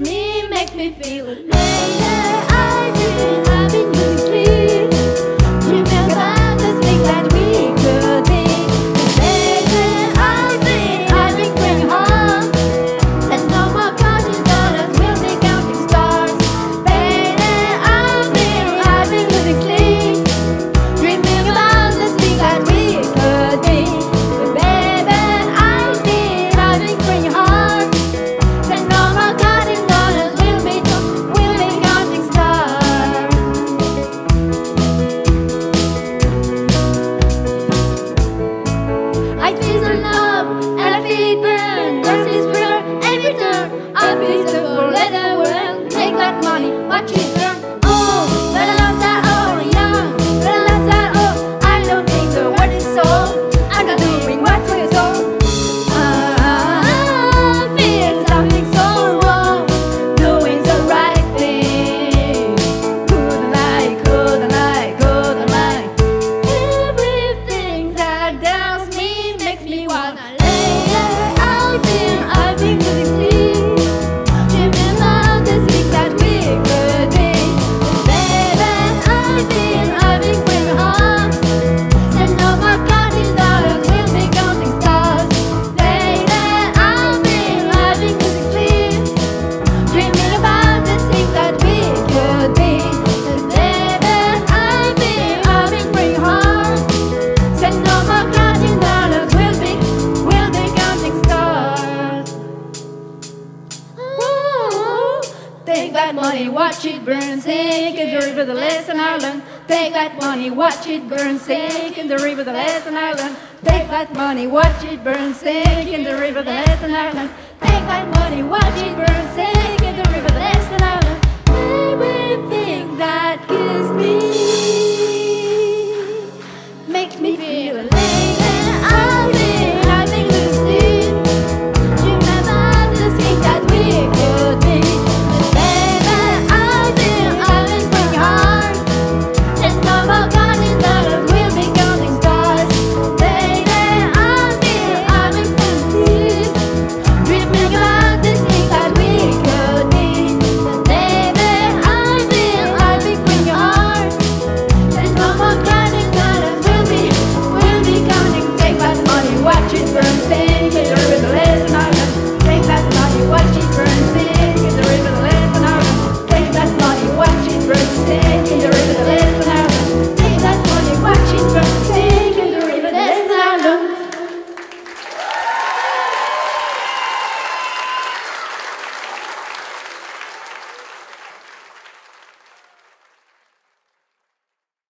me, makes me feel it. money, watch it burn, sink in the river, the lesson I learned. Take that money, watch it burn, sink in the river, the lesson I learned. Take that money, watch it burn, sink in the river, the lesson I learned. Take that money, watch it burn, sink. from Benjamin.